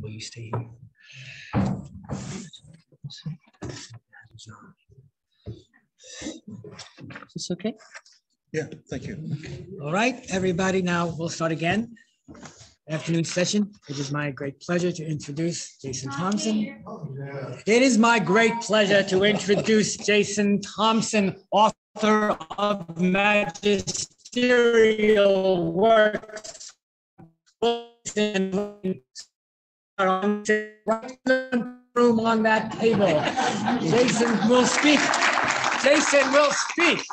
Will you stay here? Is this okay? Yeah, thank you. All right, everybody, now we'll start again. Afternoon session. It is my great pleasure to introduce Jason Thompson. It is my great pleasure to introduce Jason Thompson, author of magisterial works. Room on that table. Jason will speak. Jason will speak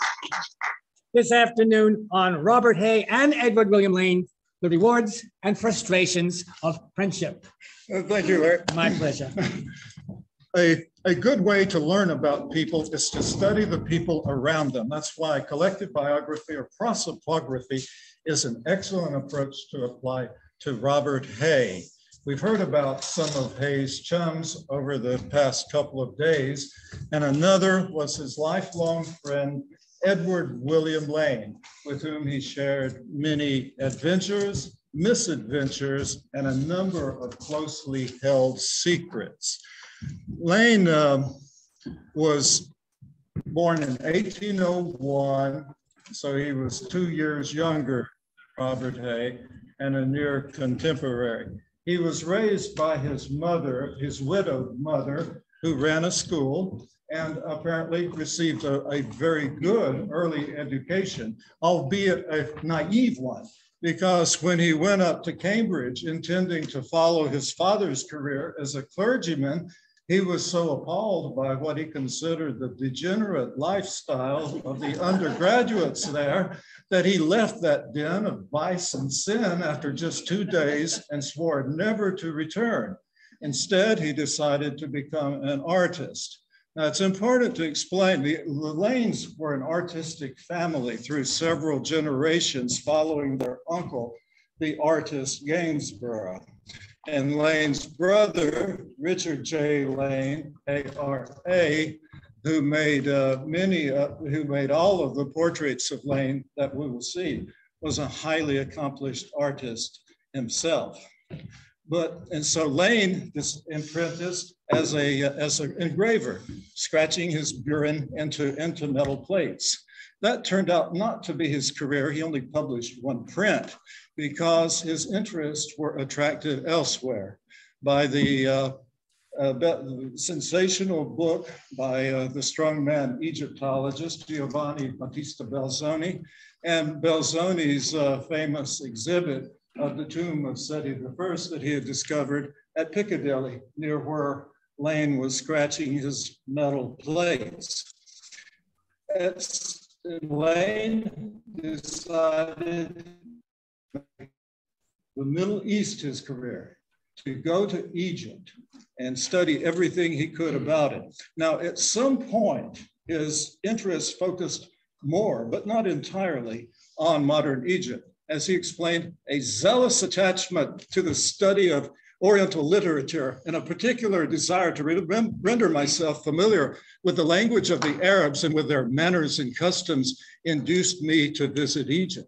this afternoon on Robert Hay and Edward William Lane, the rewards and frustrations of friendship. Uh, Thank you, Larry. My pleasure. A, a good way to learn about people is to study the people around them. That's why collective biography or prosopography is an excellent approach to apply to Robert Hay. We've heard about some of Hay's chums over the past couple of days, and another was his lifelong friend, Edward William Lane, with whom he shared many adventures, misadventures, and a number of closely held secrets. Lane um, was born in 1801, so he was two years younger than Robert Hay and a near contemporary. He was raised by his mother, his widowed mother, who ran a school and apparently received a, a very good early education, albeit a naive one because when he went up to Cambridge intending to follow his father's career as a clergyman, he was so appalled by what he considered the degenerate lifestyle of the undergraduates there that he left that den of vice and sin after just two days and swore never to return. Instead, he decided to become an artist. Now, it's important to explain the, the Lanes were an artistic family through several generations following their uncle, the artist Gainsborough. And Lane's brother, Richard J. Lane, ARA, who made uh, many, uh, who made all of the portraits of Lane that we will see, was a highly accomplished artist himself. But, and so Lane is apprenticed as a, as an engraver, scratching his burin into, into metal plates. That turned out not to be his career. He only published one print because his interests were attracted elsewhere by the uh, uh, sensational book by uh, the strongman Egyptologist Giovanni Battista Belzoni and Belzoni's uh, famous exhibit of the tomb of Seti I that he had discovered at Piccadilly near where Lane was scratching his metal plates. Lane decided the Middle East his career, to go to Egypt and study everything he could about it. Now, at some point, his interest focused more, but not entirely, on modern Egypt. As he explained, a zealous attachment to the study of Oriental literature and a particular desire to render myself familiar with the language of the Arabs and with their manners and customs induced me to visit Egypt.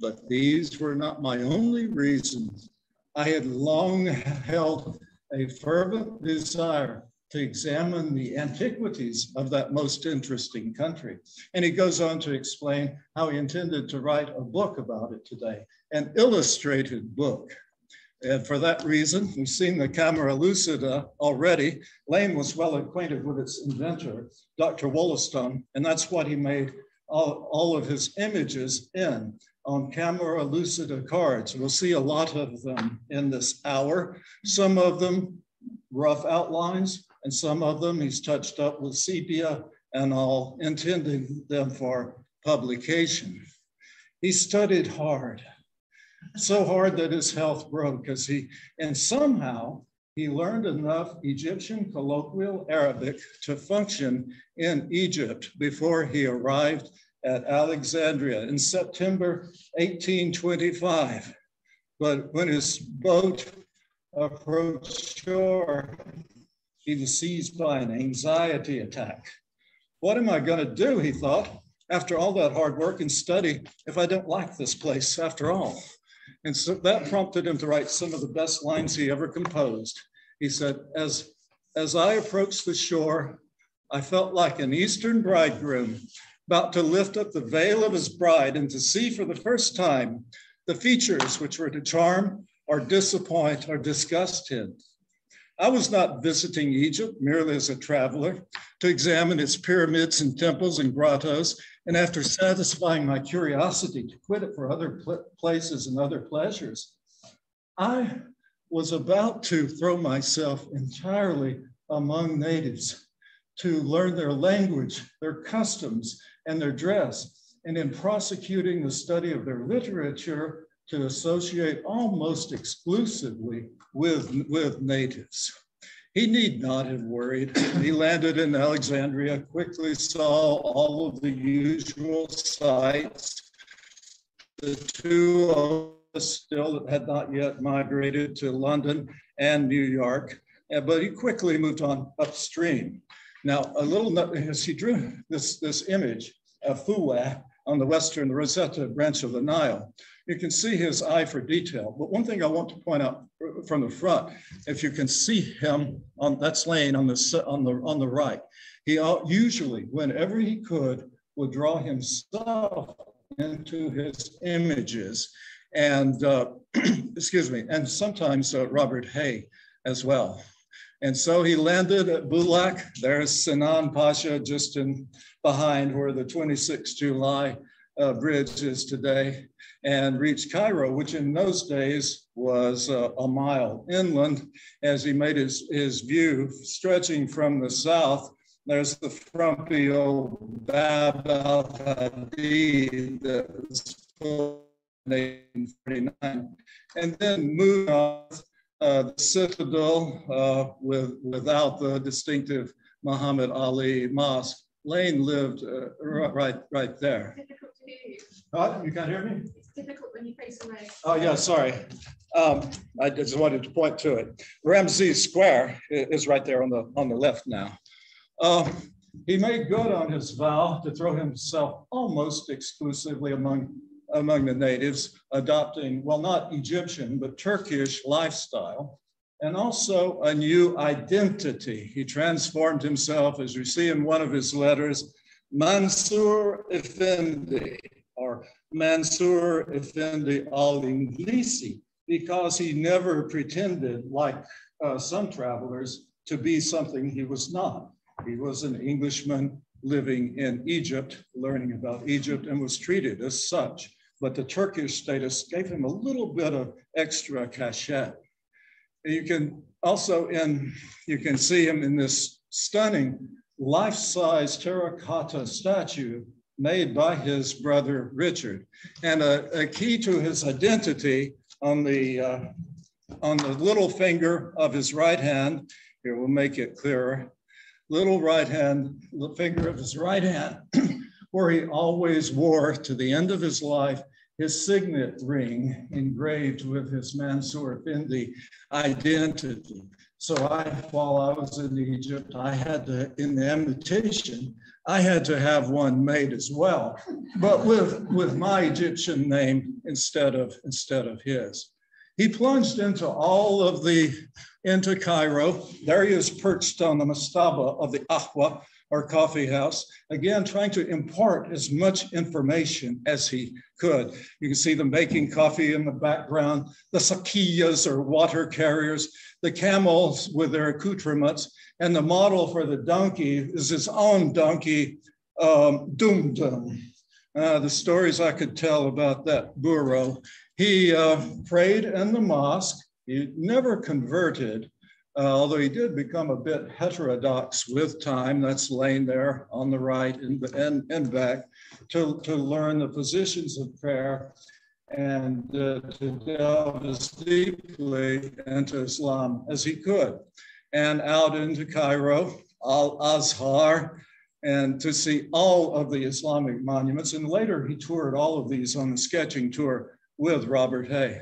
But these were not my only reasons. I had long held a fervent desire to examine the antiquities of that most interesting country. And he goes on to explain how he intended to write a book about it today, an illustrated book. And for that reason, we've seen the camera lucida already. Lane was well acquainted with its inventor, Dr. Wollaston, and that's what he made all, all of his images in on camera lucida cards. We'll see a lot of them in this hour. Some of them rough outlines, and some of them he's touched up with sepia and all, intending them for publication. He studied hard so hard that his health broke because he, and somehow he learned enough Egyptian colloquial Arabic to function in Egypt before he arrived at Alexandria in September 1825. But when his boat approached shore, he was seized by an anxiety attack. What am I going to do? He thought, after all that hard work and study, if I don't like this place after all. And so that prompted him to write some of the best lines he ever composed. He said, as, as I approached the shore, I felt like an Eastern bridegroom about to lift up the veil of his bride and to see for the first time the features which were to charm or disappoint or disgust him. I was not visiting Egypt merely as a traveler to examine its pyramids and temples and grottos, and after satisfying my curiosity to quit it for other pl places and other pleasures. I was about to throw myself entirely among natives to learn their language, their customs, and their dress, and in prosecuting the study of their literature to associate almost exclusively with, with natives. He need not have worried. He landed in Alexandria, quickly saw all of the usual sights. The two of us still had not yet migrated to London and New York, eh, but he quickly moved on upstream. Now, a little, as he drew this, this image of Fuwa on the western Rosetta branch of the Nile, you can see his eye for detail. But one thing I want to point out from the front, if you can see him on that's Lane on the on the on the right, he usually, whenever he could, would draw himself into his images, and uh, excuse me, and sometimes uh, Robert Hay as well. And so he landed at Bulak. There's Sinan Pasha just in behind where the 26th July uh, bridge is today and reached Cairo, which in those days was uh, a mile inland as he made his, his view stretching from the south. There's the frumpy old Bab al Hadid that was in 1849. And then moved north, uh, the citadel uh, with, without the distinctive Muhammad Ali Mosque. Lane lived uh, right, right there. Oh, you can't hear me? It's difficult when you face away. Oh, yeah, sorry. Um, I just wanted to point to it. Ramses Square is right there on the, on the left now. Uh, he made good on his vow to throw himself almost exclusively among, among the natives, adopting, well, not Egyptian, but Turkish lifestyle, and also a new identity. He transformed himself, as you see in one of his letters, Mansur Effendi, or Mansur Effendi al-Inglisi because he never pretended, like uh, some travelers, to be something he was not. He was an Englishman living in Egypt, learning about Egypt, and was treated as such. But the Turkish status gave him a little bit of extra cachet. You can also in you can see him in this stunning life-size terracotta statue made by his brother Richard. And a, a key to his identity on the, uh, on the little finger of his right hand, here we'll make it clearer, little right hand, the finger of his right hand, where he always wore to the end of his life his signet ring engraved with his Mansur Effendi identity. So I, while I was in Egypt, I had to, in the invitation, I had to have one made as well, but with, with my Egyptian name instead of, instead of his. He plunged into all of the, into Cairo. There he is perched on the mastaba of the Ahwa, or coffee house, again, trying to impart as much information as he could. You can see them making coffee in the background, the sakiyas or water carriers, the camels with their accoutrements, and the model for the donkey is his own donkey, um, Dum Dum. Uh, the stories I could tell about that burro. He uh, prayed in the mosque. He never converted, uh, although he did become a bit heterodox with time. That's Lane there on the right and, and, and back to, to learn the positions of prayer and uh, to delve as deeply into Islam as he could and out into Cairo, Al Azhar, and to see all of the Islamic monuments. And later he toured all of these on the sketching tour with Robert Hay,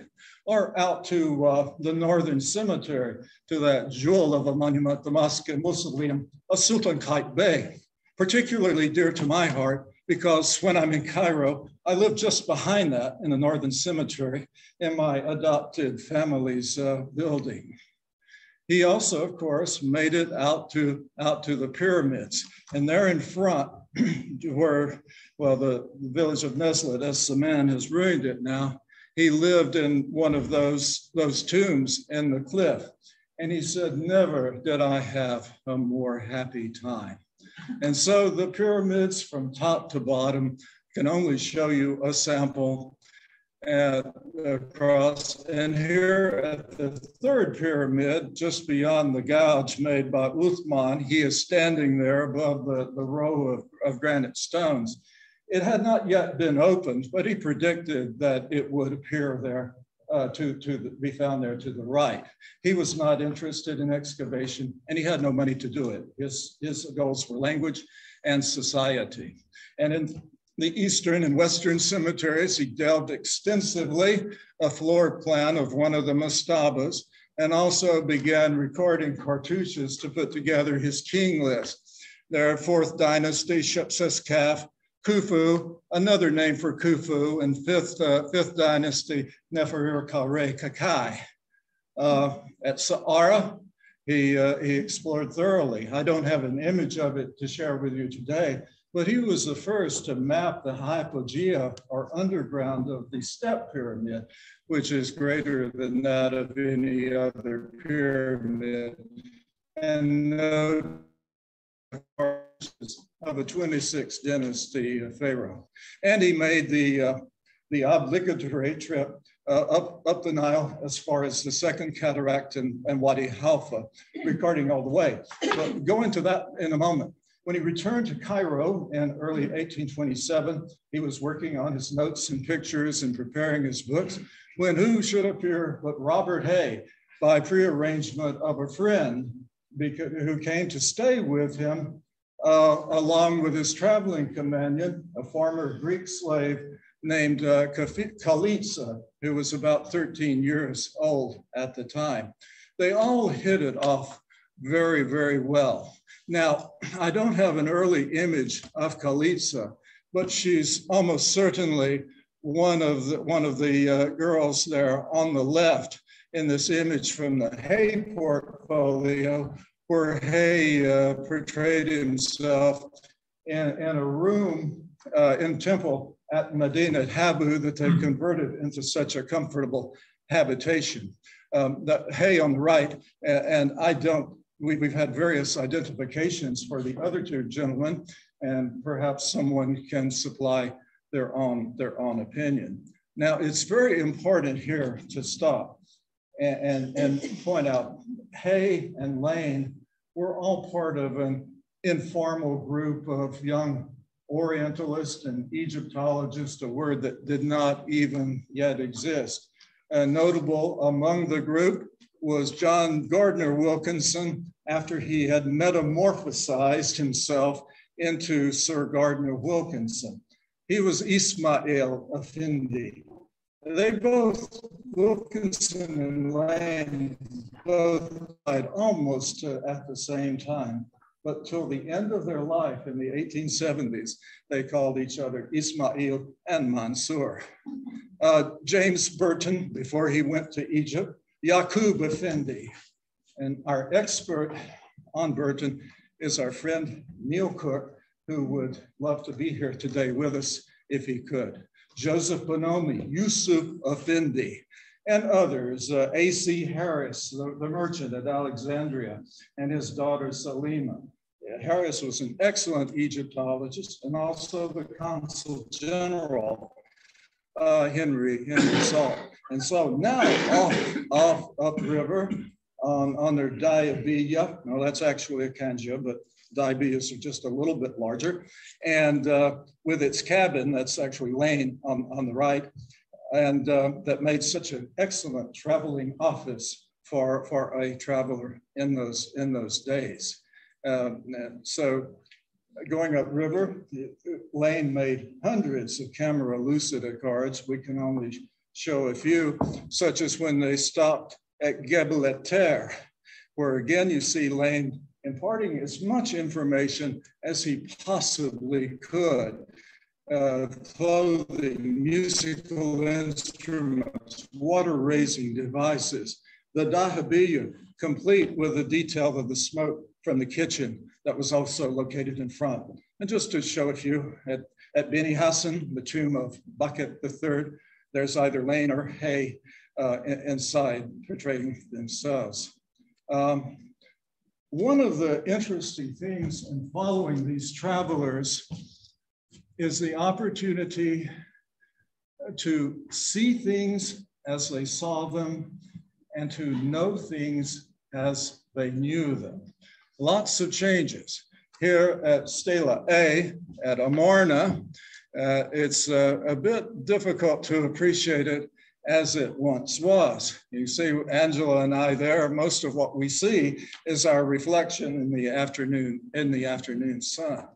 or out to uh, the Northern Cemetery, to that jewel of a monument, the Mosque Muslim of Sultan Qaitbay, particularly dear to my heart because when I'm in Cairo, I live just behind that in the Northern Cemetery in my adopted family's uh, building. He also, of course, made it out to, out to the pyramids. And there in front, where, well, the, the village of Neslet, as the man has ruined it now, he lived in one of those, those tombs in the cliff. And he said, Never did I have a more happy time. And so the pyramids from top to bottom can only show you a sample at, across. And here at the third pyramid, just beyond the gouge made by Uthman, he is standing there above the, the row of, of granite stones. It had not yet been opened, but he predicted that it would appear there uh, to, to the, be found there to the right. He was not interested in excavation and he had no money to do it. His, his goals were language and society. And in the eastern and western cemeteries, he delved extensively a floor plan of one of the mastabas and also began recording cartouches to put together his king list. Their fourth dynasty, Shepseskaf, Khufu, another name for Khufu, and fifth, uh, fifth dynasty, Neferirkare Kakai. Uh, at Saqqara, he, uh, he explored thoroughly. I don't have an image of it to share with you today, but he was the first to map the hypogea or underground of the step pyramid, which is greater than that of any other pyramid. And note, of a 26th dynasty pharaoh. And he made the, uh, the obligatory trip uh, up, up the Nile as far as the second cataract and, and Wadi Halfa, recording all the way. But go into that in a moment. When he returned to Cairo in early 1827, he was working on his notes and pictures and preparing his books when who should appear but Robert Hay by prearrangement of a friend who came to stay with him uh, along with his traveling companion, a former Greek slave named uh, Kalitsa, who was about 13 years old at the time. They all hit it off very, very well. Now, I don't have an early image of Kalitsa, but she's almost certainly one of the, one of the uh, girls there on the left in this image from the Hay portfolio where Hay uh, portrayed himself in, in a room uh, in temple at Medinet Habu that they hmm. converted into such a comfortable habitation. Um, that Hay on the right, and I don't, we, we've had various identifications for the other two gentlemen, and perhaps someone can supply their own, their own opinion. Now, it's very important here to stop and, and, and point out Hay and Lane were all part of an informal group of young Orientalists and Egyptologists, a word that did not even yet exist. And notable among the group was John Gardner Wilkinson after he had metamorphosized himself into Sir Gardner Wilkinson. He was Ismail Effendi. They both, Wilkinson and Lane, both died almost uh, at the same time. But till the end of their life in the 1870s, they called each other Ismail and Mansour. Uh, James Burton, before he went to Egypt, Yaqub Effendi. And our expert on Burton is our friend Neil Cook, who would love to be here today with us if he could. Joseph Bonomi, Yusuf Effendi, and others, uh, A.C. Harris, the, the, merchant at Alexandria, and his daughter Salima. Harris was an excellent Egyptologist and also the consul general, uh, Henry, Henry Salt. And so now off, off upriver on, on their dahabeeyah, no, that's actually a Kanja, but dahabeeyahs are just a little bit larger. And uh, with its cabin, that's actually Lane on, on the right, and uh, that made such an excellent traveling office for, for a traveler in those, in those days. Um, so going upriver, Lane made hundreds of camera lucida cards. We can only show a few, such as when they stopped at Gebel Eter, where again you see Lane imparting as much information as he possibly could. uh, clothing, musical instruments, water raising devices. The dahabeeyah, complete with the detail of the smoke from the kitchen that was also located in front. And just to show a few, at, at Beni Hassan, the tomb of Baqet III, there's either Lane or Hay uh, inside portraying themselves. Um, one of the interesting things in following these travelers is the opportunity to see things as they saw them and to know things as they knew them. Lots of changes. Here at Stela A, at Amarna, uh, it's uh, a bit difficult to appreciate it as it once was. You see Angela and I there, most of what we see is our reflection in the afternoon, in the afternoon sun.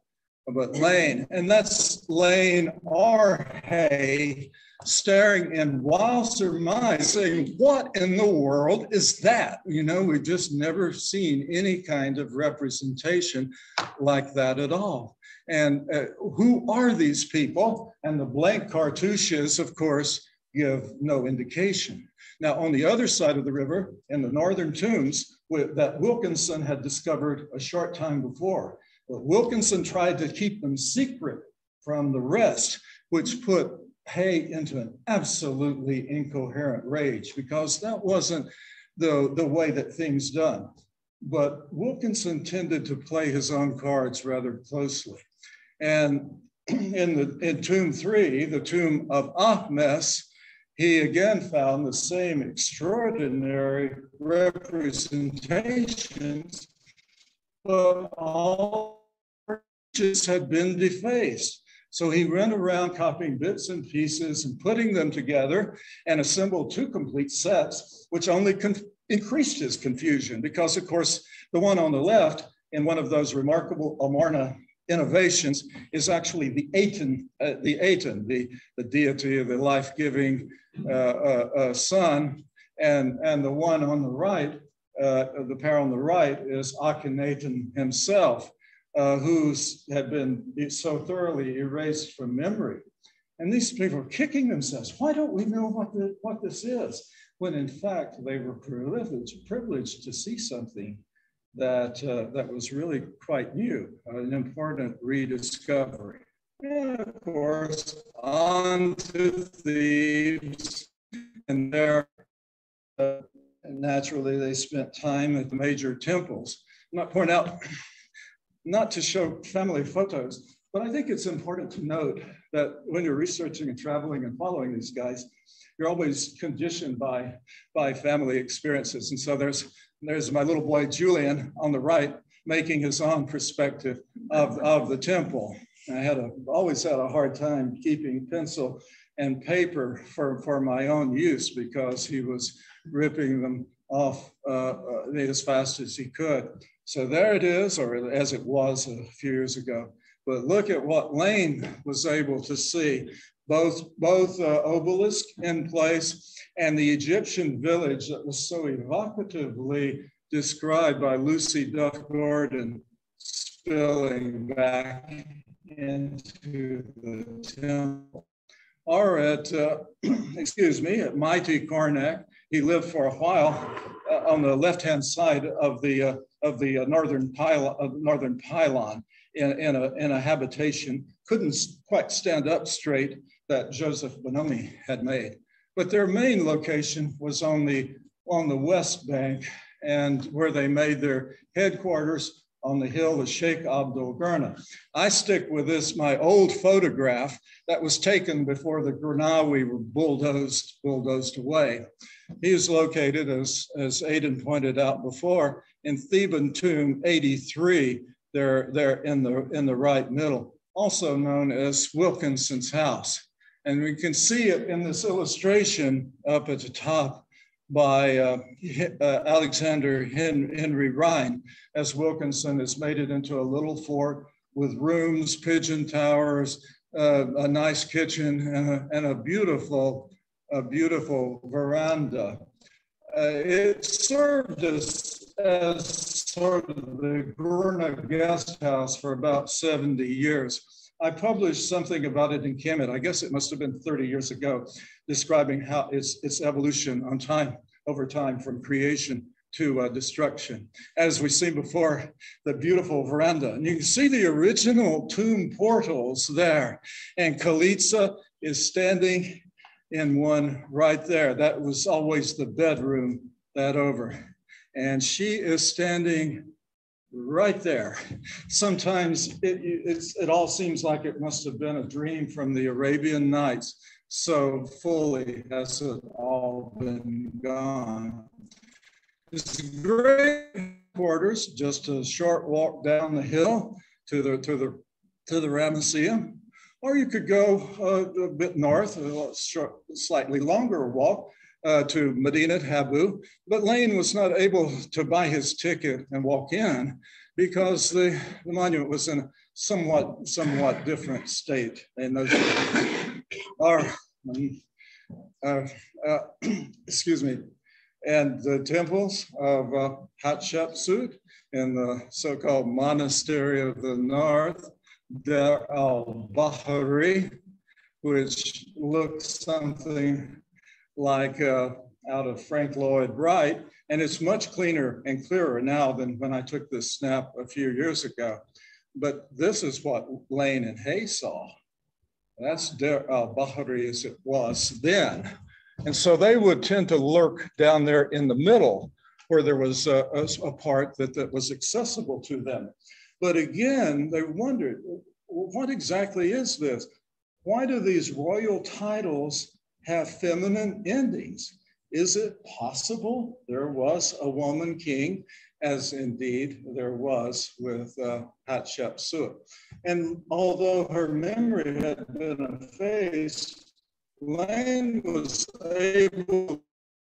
But Lane, and that's Lane R. Hay staring in wild surmise, saying, What in the world is that? You know, we've just never seen any kind of representation like that at all. And uh, who are these people? And the blank cartouches, of course, give no indication. Now, on the other side of the river, in the northern tombs that Wilkinson had discovered a short time before, but Wilkinson tried to keep them secret from the rest, which put Hay into an absolutely incoherent rage because that wasn't the, the way that things done. But Wilkinson tended to play his own cards rather closely. And in the in tomb three, the tomb of Ahmes, he again found the same extraordinary representations, but all just had been defaced. So he went around copying bits and pieces and putting them together and assembled two complete sets, which only increased his confusion because, of course, the one on the left in one of those remarkable Amarna innovations is actually the Aten, uh, the Aten, the, the deity of the life-giving uh, uh, uh, sun. And, and the one on the right, uh, the pair on the right is Akhenaten himself uh, who had been so thoroughly erased from memory. And these people are kicking themselves. Why don't we know what, the, what this is? When in fact, they were privileged, privileged to see something that, uh, that was really quite new, an important rediscovery. And of course, on to Thebes. And there, uh, naturally, they spent time at the major temples. I'm not point out not to show family photos, but I think it's important to note that when you're researching and traveling and following these guys, you're always conditioned by, by family experiences. And so there's, there's my little boy Julian on the right making his own perspective of, of the temple. I had a, always had a hard time keeping pencil and paper for, for my own use because he was ripping them off uh, uh, as fast as he could. So there it is, or as it was a few years ago. But look at what Lane was able to see, both, both uh, obelisk in place and the Egyptian village that was so evocatively described by Lucy Duff Gordon spilling back into the temple. Or at, uh, excuse me, at Mighty Karnak, he lived for a while uh, on the left-hand side of the uh, of the northern uh, northern pylon in, in, a, in a habitation, couldn't quite stand up straight that Joseph Bonomi had made. But their main location was on the, on the west bank and where they made their headquarters on the hill of Sheikh Abdul Gurna. I stick with this, my old photograph that was taken before the Gurnawi were bulldozed, bulldozed away. He is located, as, as Aidan pointed out before, in Theban tomb 83, there, there in, the, in the right middle, also known as Wilkinson's house. And we can see it in this illustration up at the top by uh, uh, Alexander Henry Rhind, as Wilkinson has made it into a little fort with rooms, pigeon towers, uh, a nice kitchen, and a, and a beautiful, a beautiful veranda. Uh, it served as as sort of the Gurna guest house for about 70 years. I published something about it in Kemet. I guess it must have been 30 years ago, describing how its, its evolution on time, over time from creation to uh, destruction. As we've seen before, the beautiful veranda. And you can see the original tomb portals there. And Kalitsa is standing in one right there. That was always the bedroom that over. And she is standing right there. Sometimes it, it all seems like it must have been a dream from the Arabian Nights. So fully has it all been gone. It's great quarters, just a short walk down the hill to the to the to the Ramesseum. Or you could go uh, a bit north, a short, slightly longer walk uh, to Medinet Habu, but Lane was not able to buy his ticket and walk in because the, the monument was in a somewhat, somewhat different state. In those Our, uh, uh, excuse me, and the temples of uh, Hatshepsut in the so-called monastery of the north, Deir el-Bahari, which looks something like uh, out of Frank Lloyd Wright, and it's much cleaner and clearer now than when I took this snap a few years ago. But this is what Lane and Hay saw. That's Deir el-Bahari as it was then. And so they would tend to lurk down there in the middle where there was a, a, a part that, that was accessible to them. But again, they wondered, what exactly is this? Why do these royal titles have feminine endings? Is it possible there was a woman king, as indeed there was with uh, Hatshepsut? And although her memory had been effaced, Lane was able to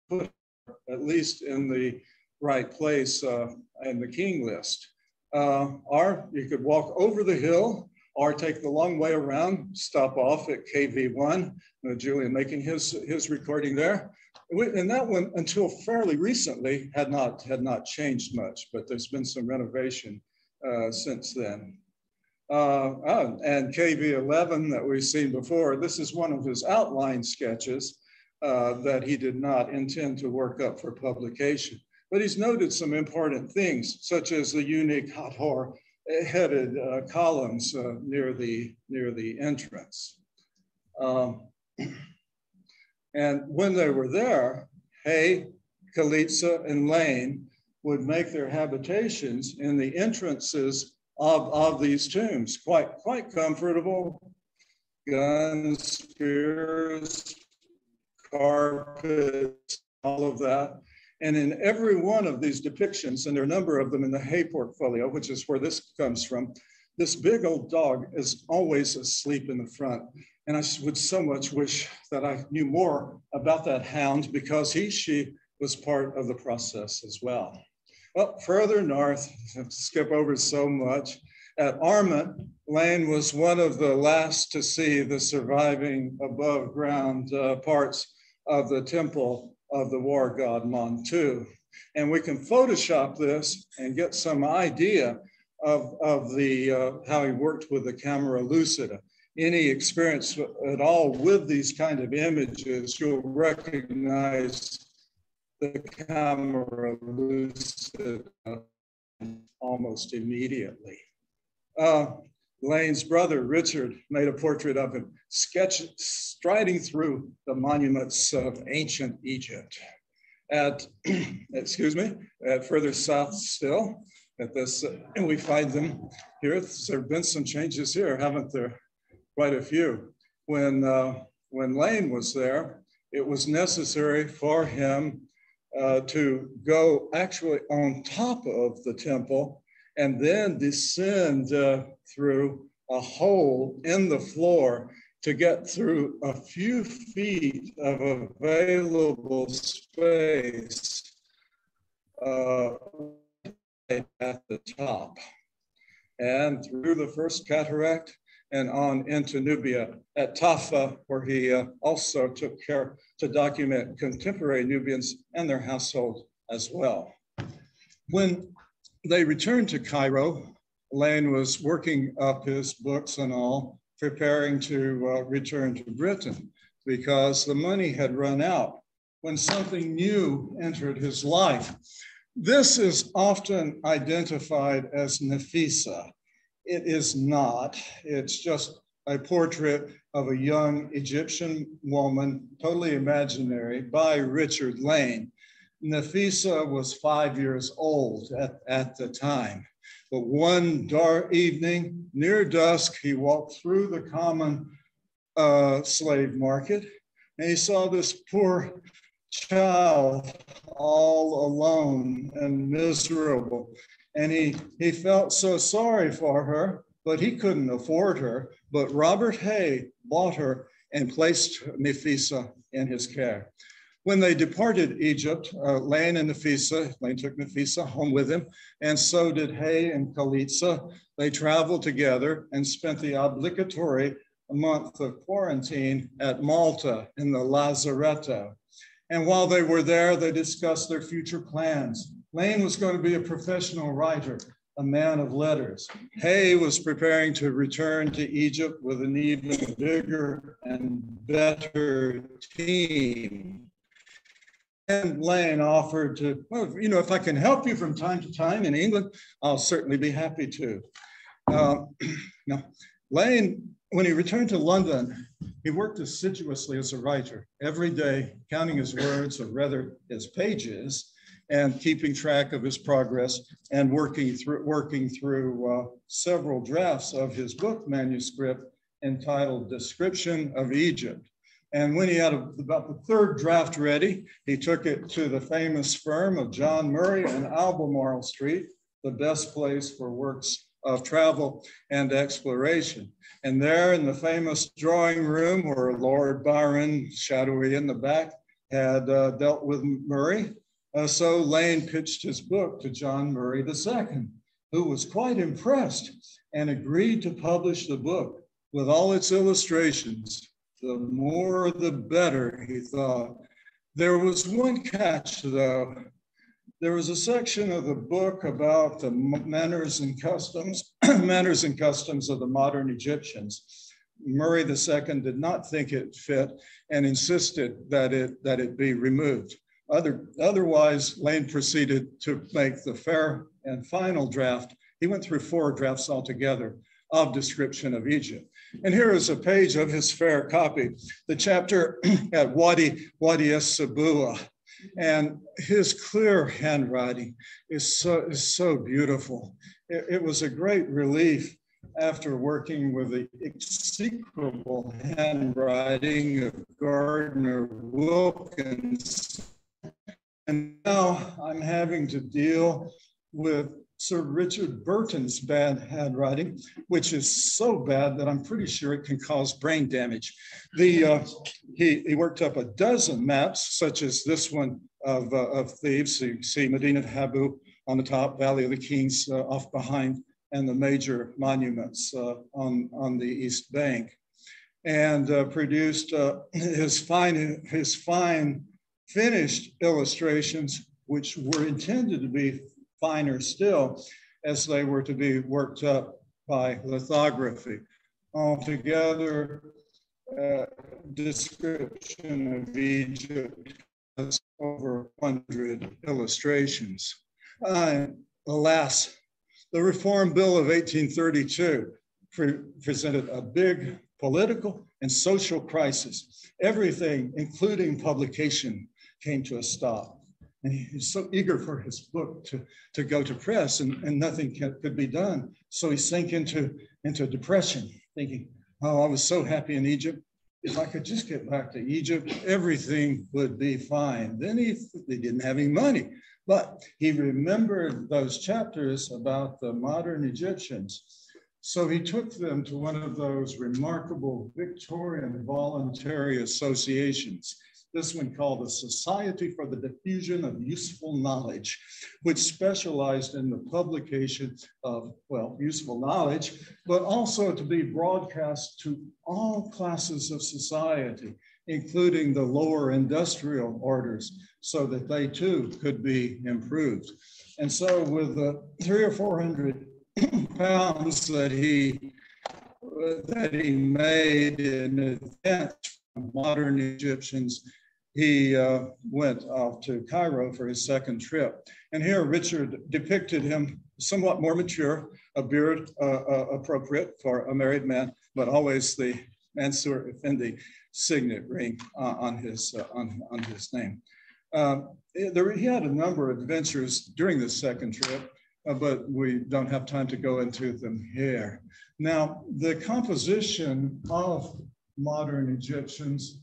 put her, at least in the right place uh, in the king list. Uh, or you could walk over the hill or take the long way around, stop off at KV1, uh, Julian making his, his recording there. And that one, until fairly recently, had not, had not changed much, but there's been some renovation uh, since then. Uh, oh, and KV11 that we've seen before, this is one of his outline sketches uh, that he did not intend to work up for publication. But he's noted some important things, such as the unique Hathor headed uh, columns uh, near, the, near the entrance. Um, and when they were there, Hay, Kalitsa, and Lane would make their habitations in the entrances of, of these tombs. Quite, quite comfortable. Guns, spears, carpets, all of that. And in every one of these depictions, and there are a number of them in the Hay portfolio, which is where this comes from, this big old dog is always asleep in the front. And I would so much wish that I knew more about that hound because he, she was part of the process as well. Well, further north, skip over so much, at Armant, Lane was one of the last to see the surviving above ground uh, parts of the temple of the war god Montu. And we can Photoshop this and get some idea of, of the, uh, how he worked with the camera lucida. Any experience at all with these kind of images, you'll recognize the camera lucid almost immediately. Uh, Lane's brother, Richard, made a portrait of him, sketch, striding through the monuments of ancient Egypt. At, excuse me, at further south still, at this, uh, and we find them here. There have been some changes here, haven't there? Quite a few. When, uh, when Lane was there, it was necessary for him uh, to go actually on top of the temple and then descend uh, through a hole in the floor to get through a few feet of available space uh, at the top. And through the first cataract, and on into Nubia at Tafa, where he uh, also took care to document contemporary Nubians and their household as well. When they returned to Cairo, Lane was working up his books and all preparing to uh, return to Britain because the money had run out when something new entered his life. This is often identified as Nafisa. It is not. It's just a portrait of a young Egyptian woman, totally imaginary, by Richard Lane. Nafisa was five years old at, at the time. But one dark evening, near dusk, he walked through the common uh, slave market and he saw this poor child all alone and miserable. And he, he felt so sorry for her, but he couldn't afford her. But Robert Hay bought her and placed Nafisa in his care. When they departed Egypt, uh, Lane and Nafisa, Lane took Nafisa home with him, and so did Hay and Kalitza. They traveled together and spent the obligatory month of quarantine at Malta in the Lazaretto. And while they were there, they discussed their future plans. Lane was going to be a professional writer, a man of letters. Hay was preparing to return to Egypt with an even bigger and better team. Lane offered to, well, you know, if I can help you from time to time in England, I'll certainly be happy to. Uh, now, Lane, when he returned to London, he worked assiduously as a writer, every day counting his words, or rather his pages, and keeping track of his progress and working through, working through uh, several drafts of his book manuscript entitled Description of Egypt. And when he had a, about the third draft ready, he took it to the famous firm of John Murray and Albemarle Street, the best place for works of travel and exploration. And there in the famous drawing room where Lord Byron, shadowy in the back, had uh, dealt with Murray, uh, so Lane pitched his book to John Murray II, who was quite impressed and agreed to publish the book with all its illustrations the more the better, he thought. There was one catch, though. There was a section of the book about the manners and customs, manners and customs of the modern Egyptians. Murray II did not think it fit and insisted that it, that it be removed. Other, otherwise, Lane proceeded to make the fair and final draft. He went through four drafts altogether of description of Egypt. And here is a page of his fair copy, the chapter at Wadi, Wadi es Sabua. And his clear handwriting is so, is so beautiful. It, it was a great relief after working with the execrable handwriting of Gardner Wilkins. And now I'm having to deal with Sir Richard Burton's bad handwriting, which is so bad that I'm pretty sure it can cause brain damage. The, uh, he, he worked up a dozen maps, such as this one of, uh, of Thebes. So you see Medinet Habu on the top, Valley of the Kings uh, off behind, and the major monuments uh, on, on the east bank. And uh, produced uh, his fine, his fine finished illustrations, which were intended to be finer still as they were to be worked up by lithography. Altogether, uh, description of Egypt has over 100 illustrations. Uh, alas, the Reform Bill of 1832 pre presented a big political and social crisis. Everything, including publication, came to a stop. And he's so eager for his book to, to go to press and, and nothing could be done. So he sank into, into depression, thinking, oh, I was so happy in Egypt. If I could just get back to Egypt, everything would be fine. Then he, he didn't have any money, but he remembered those chapters about the modern Egyptians. So he took them to one of those remarkable Victorian voluntary associations this one called the Society for the Diffusion of Useful Knowledge, which specialized in the publication of, well, useful knowledge, but also to be broadcast to all classes of society, including the lower industrial orders, so that they too could be improved. And so with the three or 400 pounds that he that he made in advance from modern Egyptians, he uh, went off to Cairo for his second trip. And here Richard depicted him somewhat more mature, a beard uh, uh, appropriate for a married man, but always the Mansur Effendi signet ring uh, on, his, uh, on, on his name. Um, there, he had a number of adventures during this second trip, uh, but we don't have time to go into them here. Now, the composition of modern Egyptians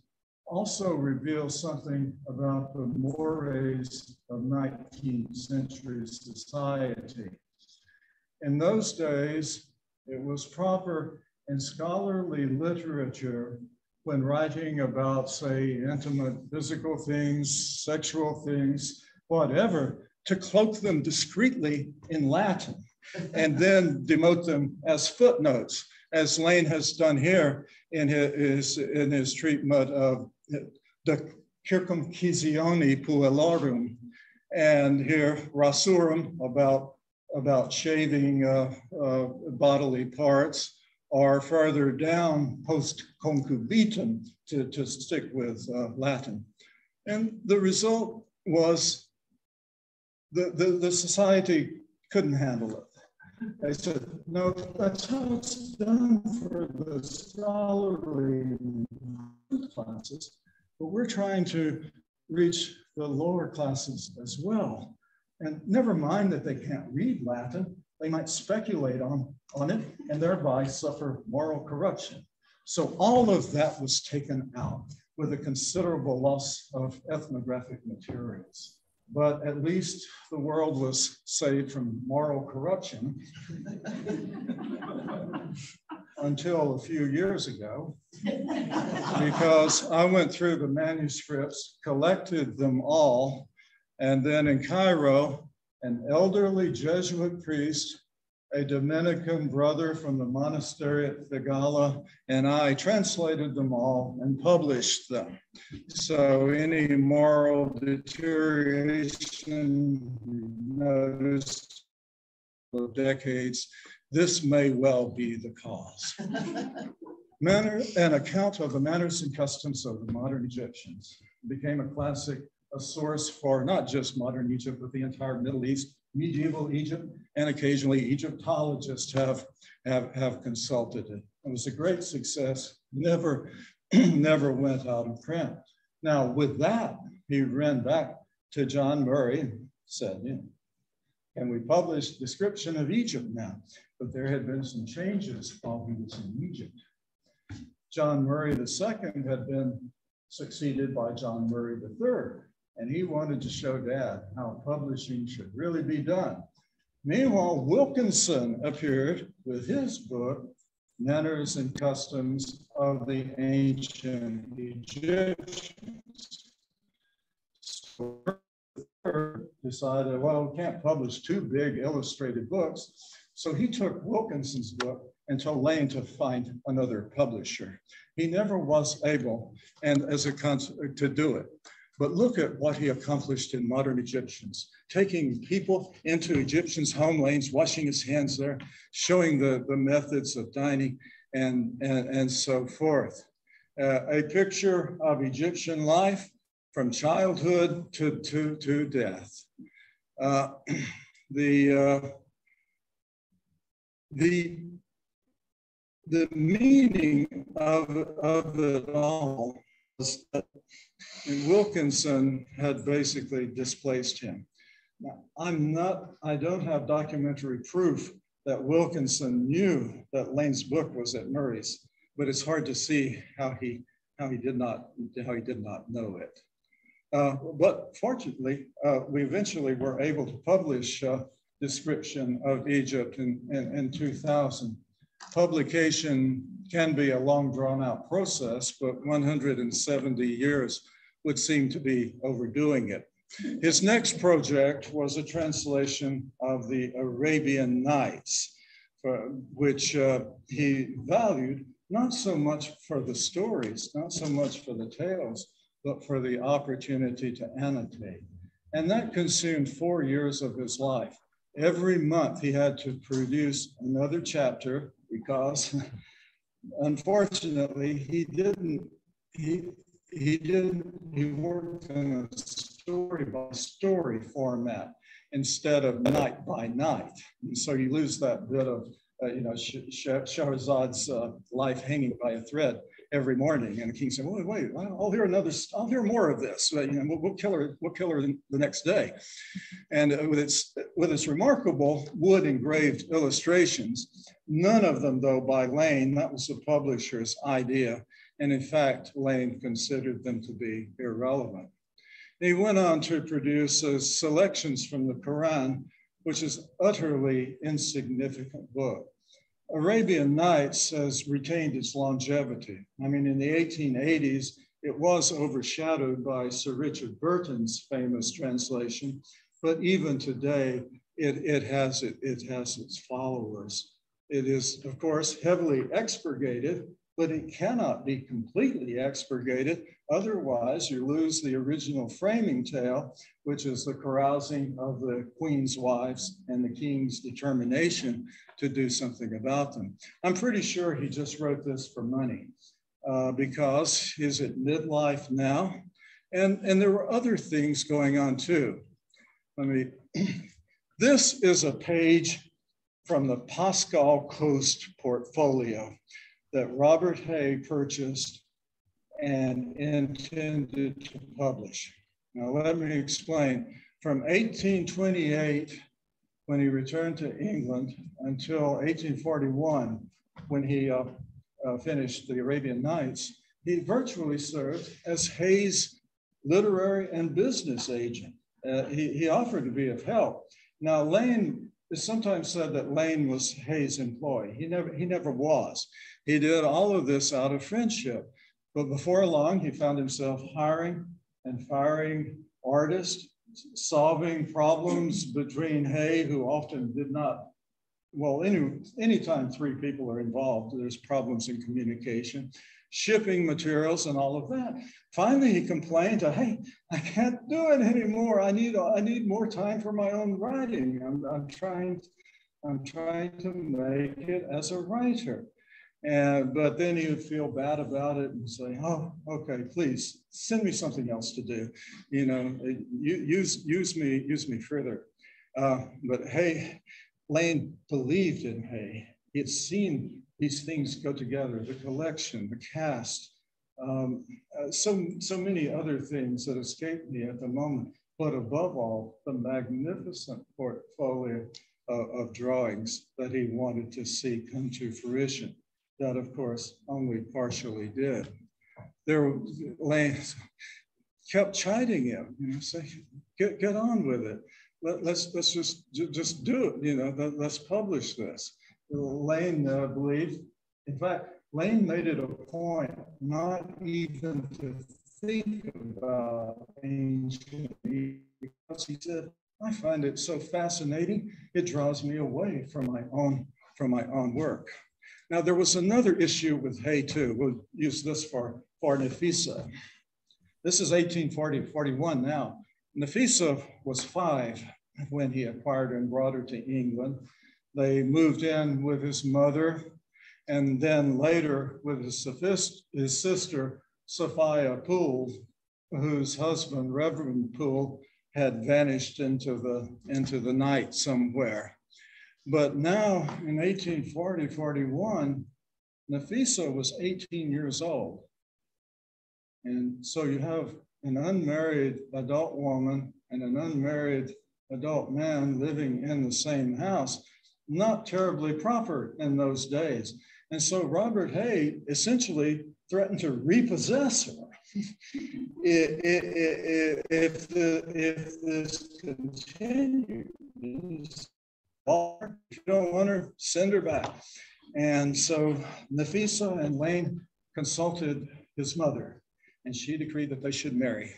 also reveals something about the mores of 19th century society. In those days, it was proper in scholarly literature when writing about, say, intimate physical things, sexual things, whatever, to cloak them discreetly in Latin and then demote them as footnotes, as Lane has done here in his, in his treatment of the circumcisione puellarum, and here rasurum about, about shaving uh, uh, bodily parts, or further down post concubitum to, to stick with uh, Latin. And the result was the, the, the society couldn't handle it. They said, no, that's how it's done for the scholarly classes, but we're trying to reach the lower classes as well. And never mind that they can't read Latin, they might speculate on, on it and thereby suffer moral corruption. So all of that was taken out with a considerable loss of ethnographic materials. But at least the world was saved from moral corruption until a few years ago, because I went through the manuscripts, collected them all, and then in Cairo, an elderly Jesuit priest, a Dominican brother from the monastery at Thigala, and I translated them all and published them. So any moral deterioration noticed for decades, this may well be the cause. Manner, an account of the manners and customs of the modern Egyptians became a classic a source for not just modern Egypt, but the entire Middle East, medieval Egypt, and occasionally Egyptologists have, have, have consulted it. It was a great success, never, never went out of print. Now, with that, he ran back to John Murray and said, yeah, and we published description of Egypt now, but there had been some changes while he was in Egypt. John Murray II had been succeeded by John Murray III, and he wanted to show dad how publishing should really be done. Meanwhile, Wilkinson appeared with his book, Manners and Customs of the Ancient Egyptians. So decided, well, we can't publish two big illustrated books. So he took Wilkinson's book and told Lane to find another publisher. He never was able, and as a to do it. But look at what he accomplished in modern Egyptians, taking people into Egyptians' home lanes, washing his hands there, showing the, the methods of dining and, and, and so forth. Uh, a picture of Egyptian life from childhood to, to, to death. Uh, the, uh, the, the meaning of, of it all was that Wilkinson had basically displaced him. Now, I'm not, I don't have documentary proof that Wilkinson knew that Lane's book was at Murray's, but it's hard to see how he, how he did not, how he did not know it. Uh, but fortunately, uh, we eventually were able to publish a description of Egypt in, in, in 2000. Publication can be a long drawn out process, but 170 years would seem to be overdoing it. His next project was a translation of the Arabian Nights, for, which uh, he valued not so much for the stories, not so much for the tales, but for the opportunity to annotate. And that consumed four years of his life. Every month he had to produce another chapter because unfortunately, he didn't, he, he didn't, he worked in a story by story format instead of night by night. And so you lose that bit of, uh, you know, Shahrazad's uh, life hanging by a thread every morning. And the king said, "Wait, wait, I'll hear another. I'll hear more of this. But, You know, we'll, we'll kill her. We'll kill her the next day." And uh, with its with its remarkable wood engraved illustrations, none of them though by Lane. That was the publisher's idea, and in fact, Lane considered them to be irrelevant. He went on to produce uh, selections from the Quran, which is utterly insignificant book. Arabian Nights has retained its longevity. I mean, in the 1880s, it was overshadowed by Sir Richard Burton's famous translation, but even today, it, it, has, it, it has its followers. It is, of course, heavily expurgated, but it cannot be completely expurgated. Otherwise, you lose the original framing tale, which is the carousing of the queen's wives and the king's determination to do something about them. I'm pretty sure he just wrote this for money uh, because he's at midlife now. And, and there were other things going on too. Let me, this is a page from the Pascal Coste portfolio that Robert Hay purchased and intended to publish. Now, let me explain. From 1828 when he returned to England until 1841, when he uh, uh, finished the Arabian Nights, he virtually served as Hay's literary and business agent. Uh, he, he offered to be of help. Now, Lane is sometimes said that Lane was Hay's employee. He never, he never was. He did all of this out of friendship. But before long, he found himself hiring and firing artists solving problems between Hay, who often did not, well, any anytime three people are involved, there's problems in communication, shipping materials and all of that. Finally, he complained hey, I can't do it anymore. I need, I need more time for my own writing. I'm, I'm trying, I'm trying to make it as a writer. And, but then he would feel bad about it and say, oh, okay, please send me something else to do. You know, use, use me, use me further. Uh, but Hay, Lane believed in Hay. He had seen these things go together, the collection, the cast, um, uh, so, so many other things that escaped me at the moment. But above all, the magnificent portfolio of, of drawings that he wanted to see come to fruition that of course only partially did. There, Lane kept chiding him, you know, say, get, get on with it. Let, let's, let's just, just do it, you know, let, us publish this. Lane uh, believed, in fact, Lane made it a point not even to think about ancient because he said, I find it so fascinating, it draws me away from my own, from my own work. Now, there was another issue with Hay too. We'll use this for, for Nafisa. This is 1840, 41 now. Nafisa was five when he acquired and brought her to England. They moved in with his mother and then later with his, his sister, Sophia Poole, whose husband, Reverend Poole, had vanished into the, into the night somewhere. But now in 1840, 41, Nafisa was 18 years old. And so you have an unmarried adult woman and an unmarried adult man living in the same house, not terribly proper in those days. And so Robert Hay essentially threatened to repossess her. if, the, if this continues, if you don't want her, send her back. And so Nafisa and Lane consulted his mother, and she decreed that they should marry.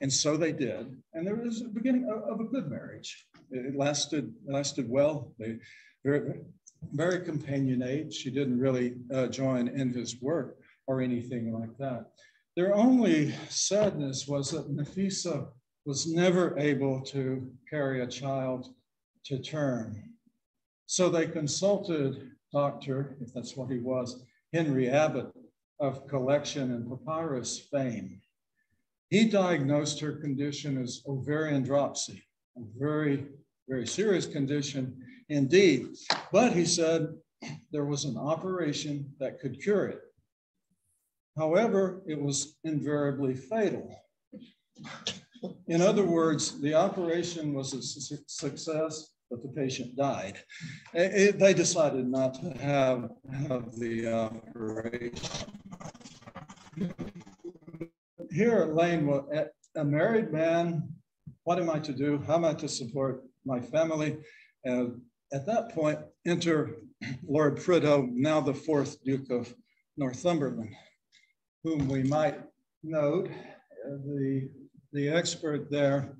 And so they did. And there was a beginning of, a good marriage. It lasted, lasted well. They very, very companionate. She didn't really uh, join in his work or anything like that. Their only sadness was that Nafisa was never able to carry a child to turn. So they consulted Dr., if that's what he was, Henry Abbott of collection and papyrus fame. He diagnosed her condition as ovarian dropsy, a very, very serious condition indeed. But he said there was an operation that could cure it. However, it was invariably fatal. In other words, the operation was a su success, but the patient died. It, it, they decided not to have, have the operation. Here, Lane, was a married man, what am I to do? How am I to support my family? And at that point, enter Lord Prudhoe, now the fourth Duke of Northumberland, whom we might note, uh, the, the expert there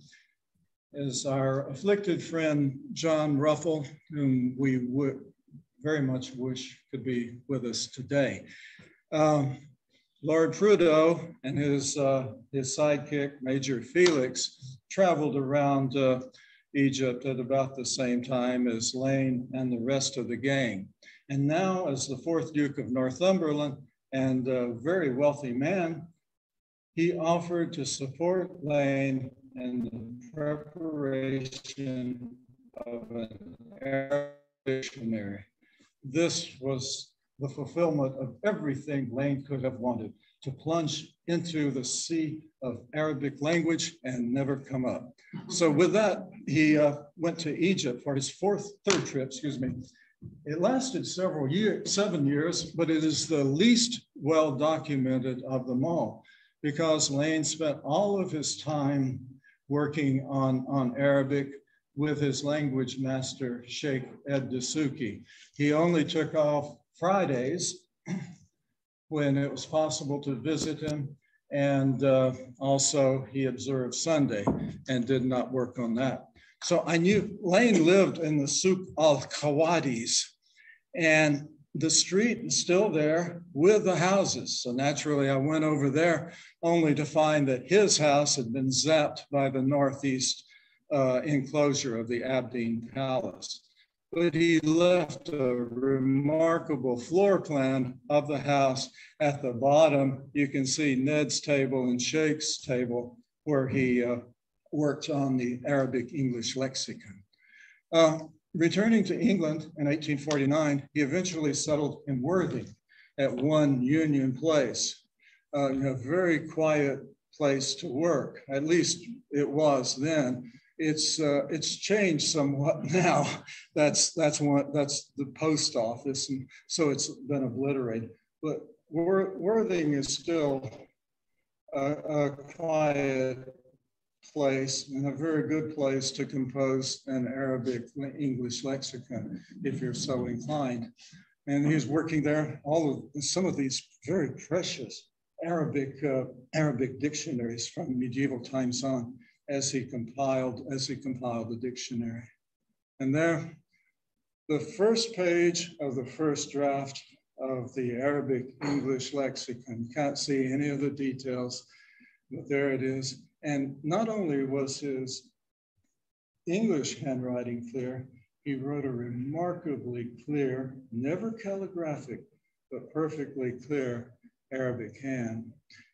is our afflicted friend, John Ruffle, whom we would very much wish could be with us today. Um, Lord Prudhoe and his, uh, his sidekick, Major Felix, traveled around uh, Egypt at about the same time as Lane and the rest of the gang. And now, as the fourth Duke of Northumberland and a very wealthy man, he offered to support Lane and preparation of an Arabic dictionary. This was the fulfillment of everything Lane could have wanted to plunge into the sea of Arabic language and never come up. So with that, he uh, went to Egypt for his fourth, third trip, excuse me. It lasted several years, seven years, but it is the least well documented of them all because Lane spent all of his time working on, on Arabic with his language master, Sheikh Ed Dasuki. He only took off Fridays when it was possible to visit him. And uh, also he observed Sunday and did not work on that. So I knew Lane lived in the Souk al Qawadis and the street is still there with the houses. So naturally I went over there only to find that his house had been zapped by the Northeast uh, enclosure of the Abdeen Palace but he left a remarkable floor plan of the house. At the bottom, you can see Ned's table and Sheikh's table, where he uh, worked on the Arabic English lexicon. Uh, returning to England in 1849, he eventually settled in Worthing at One Union Place, uh, a very quiet place to work. At least it was then it's uh, it's changed somewhat now. That's that's what that's the post office, and so it's been obliterated. But Worthing is still a, a quiet place and a very good place to compose an Arabic English lexicon if you're so inclined. And he's working there. All of some of these very precious Arabic uh, Arabic dictionaries from medieval times on as he compiled as he compiled the dictionary. And there, the first page of the first draft of the Arabic English lexicon. Can't see any of the details, but there it is. And not only was his English handwriting clear, he wrote a remarkably clear, never calligraphic, but perfectly clear Arabic hand.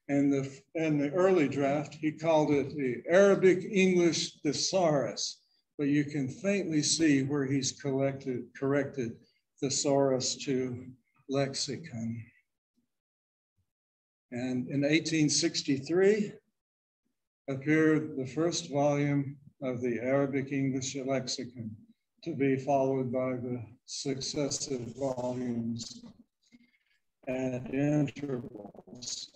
And the, the early draft, he called it the Arabic English thesaurus, but you can faintly see where he's collected, corrected thesaurus to lexicon. And in 1863 appeared the first volume of the Arabic English lexicon to be followed by the successive volumes at intervals.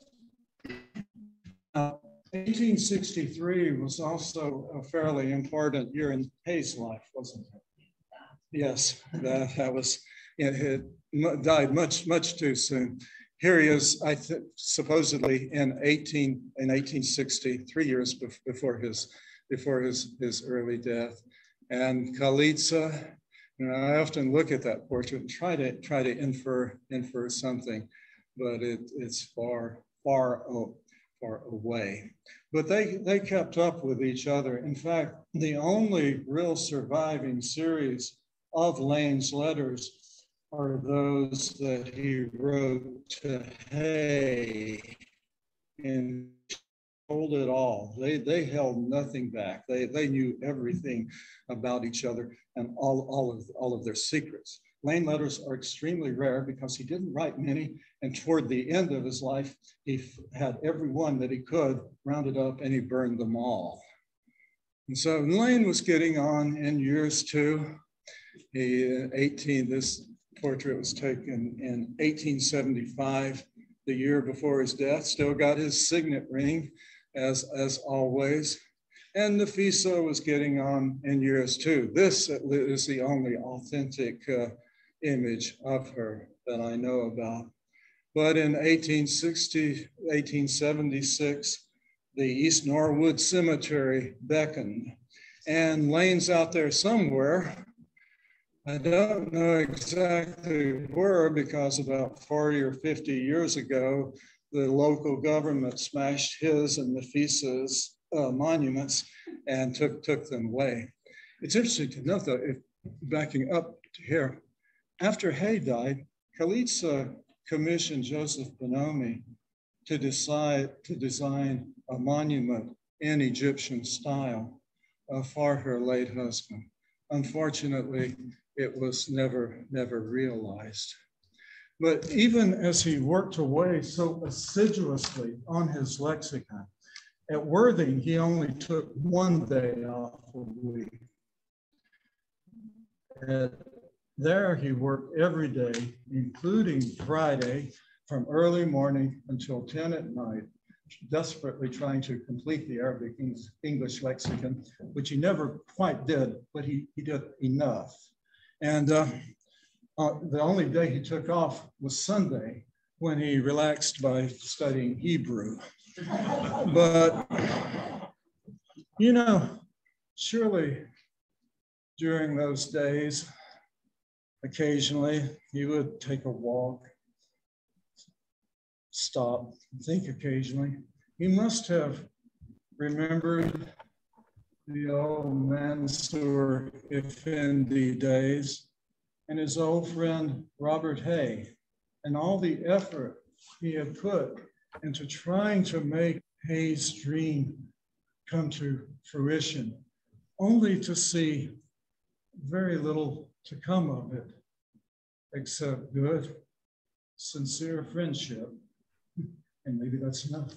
1863 was also a fairly important year in Hay's life, wasn't it? Yes, that, that was, it, it died much, much too soon. Here he is, I think, supposedly in 18, in 1860, three years before his, before his, his early death. And Kalitsa, you know, I often look at that portrait and try to, try to infer, infer something, but it, it's far, far far away. But they, they kept up with each other. In fact, the only real surviving series of Lane's letters are those that he wrote to Hay and told it all. They, they held nothing back. They, they knew everything about each other and all, all, of, all of their secrets. Lane letters are extremely rare because he didn't write many. And toward the end of his life, he had every one that he could rounded up and he burned them all. And so Lane was getting on in years too. He, uh, 18, this portrait was taken in 1875, the year before his death, still got his signet ring as, as always. And Nafisa was getting on in years too. This is the only authentic uh, image of her that I know about. But in 1860, 1876, the East Norwood Cemetery beckoned. And Lane's out there somewhere. I don't know exactly where because about 40 or 50 years ago, the local government smashed his and Nafisa's uh, monuments and took, took them away. It's interesting to note though, if backing up to here, after Hay died, Kalitsa commissioned Joseph Bonomi to decide to design a monument in Egyptian style uh, for her late husband. Unfortunately, it was never, never realized. But even as he worked away so assiduously on his lexicon, at Worthing, he only took one day off a week. At there, he worked every day, including Friday, from early morning until 10 at night, desperately trying to complete the Arabic English lexicon, which he never quite did, but he, he did enough. And uh, uh, the only day he took off was Sunday when he relaxed by studying Hebrew. but, you know, surely during those days, occasionally he would take a walk, stop, think occasionally. He must have remembered the old Mansour Effendi days and his old friend Robert Hay and all the effort he had put into trying to make Hay's dream come to fruition, only to see very little to come of it except good, sincere friendship. And maybe that's enough.